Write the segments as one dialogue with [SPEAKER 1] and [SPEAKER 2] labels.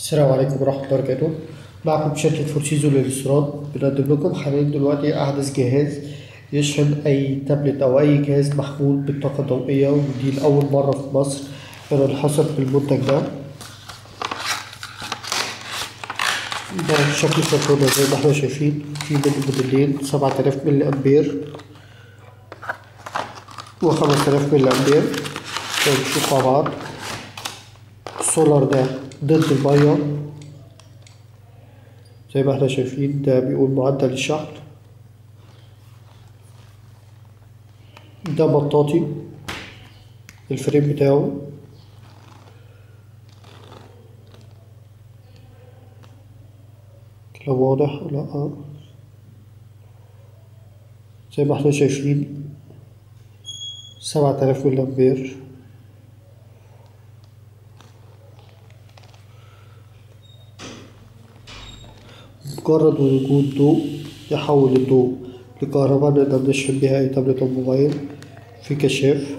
[SPEAKER 1] السلام عليكم ورحمة الله وبركاته. معكم شركة فورسيزو للاستيراد بنقدم لكم حاليا دلوقتي أحدث جهاز يشحن أي تابلت أو أي جهاز محمول بالطاقة الضوئية ودي لأول مرة في مصر. بننحصر بالمنتج ده. ده شكل الكرتونة زي ما إحنا شايفين في منه موديلين سبعة آلاف ملي أمبير. وخمس آلاف ملي أمبير. نشوف مع بعض. السولار ده ضد المية زي ما إحنا شايفين ده بيقول معدل الشحن. ده بطاطي. الفريم بتاعه. كلام واضح ولا لأ زي ما إحنا شايفين سبعة آلاف ملي أمبير مجرد وجود ضوء يحول الضوء لكهرباء نقدر نشحن بيها أي تابلت أو موبايل في كشاف.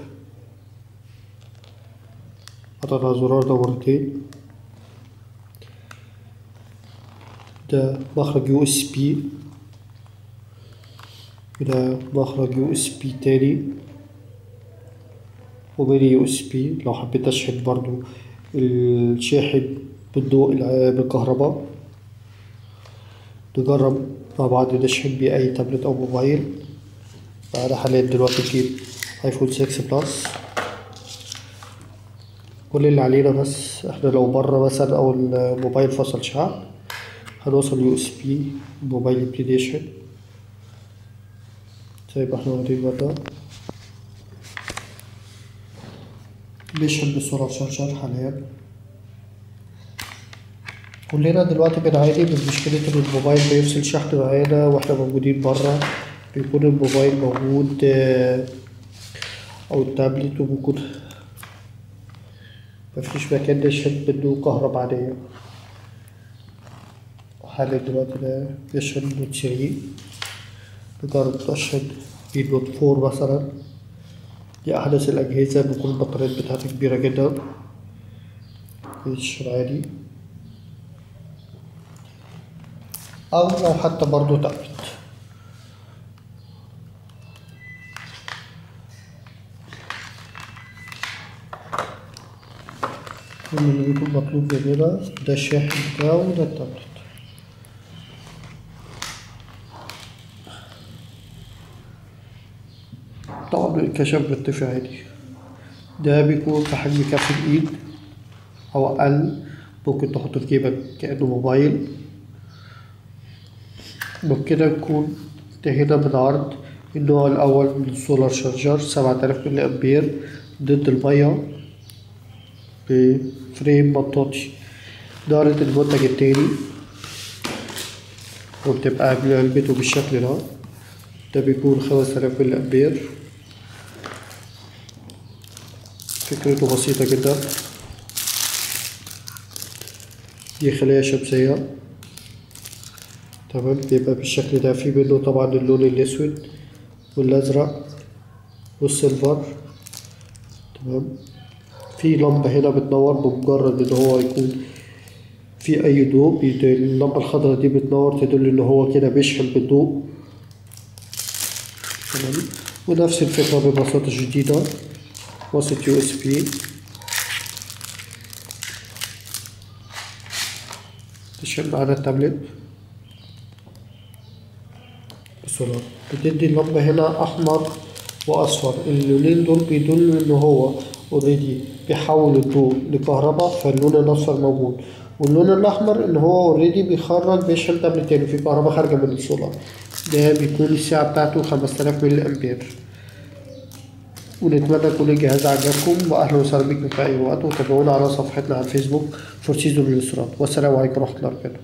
[SPEAKER 1] على الزرار ده مرتين ده مخرج USB ده مخرج USB تاني. و mini USB لو حبيت أشحن برضو الشاحن بالضوء بالكهرباء. نجرب مع بعض. نشحن بيه أي تابلت أو موبايل. أنا حاليا دلوقتي بجيب iPhone 6 Plus. كل اللي علينا بس إحنا لو برا مثلا أو الموبايل فصل شحن هنوصل USB يشحن زي ما إحنا واخدين برا بيشحن بسرعة charger حاليا. كلنا دلوقتي بنعاني من مشكلة إن الموبايل بيفصل شحن معانا وإحنا موجودين برا بيكون الموبايل موجود أو التابلت وبيكون مفيش مكان نشحن منه كهرباء عادية حاليا دلوقتي ده بيشحن Note Three نجرب نشحن ب Note Four مثلا. دي أحدث الأجهزة بيكون البطاريات بتاعتها كبيرة جدا. بيشحن عادي. أو لو حتى برضو تابلت كل اللي بيكون مطلوب مننا ده الشاحن بتاعه وده التابلت. طبعا الكشف بيرتفع عادي. ده بيكون في حجم كف الإيد أو أقل. ممكن تحطه في جيبك كأنه موبايل. وبكده نكون انتهينا من عرض النوع الأول من السولار شارجر سبعة آلاف ملي أمبير ضد المية بفريم مطاطي ده المنتج التاني وبتبقى علبته بالشكل ده ده بيكون خمس آلاف ملي أمبير فكرته بسيطة جدا دي خلايا شمسية تمام؟ بيبقى بالشكل ده. في منه طبعا اللون الأسود والأزرق وال silver. تمام؟ في لمبة هنا بتنور بمجرد إن هو يكون في أي ضوء. اللمبة الخضراء دي بتنور تدل إن هو كده بيشحن بالضوء. تمام؟ ونفس الفكرة ببساطة شديدة. وصلة USB تشحن معانا التابلت. السولار بتدي اللمبة هنا أحمر وأصفر. اللونين دول بيدلوا إن هو already بيحول الضوء لكهرباء فاللون الأصفر موجود. واللون الأحمر إن هو already بيخرج بيشحن تابلت تاني في كهرباء خارجة من السولار. ده بيكون الساعة بتاعته خمسة آلاف ملي أمبير ونتمنى يكون الجهاز عجبكم وأهلا وسهلا بكم في أي وقت وتابعونا على صفحتنا على الفيسبوك فورسيزو للاستيراد والسلام عليكم ورحمة الله وبركاته.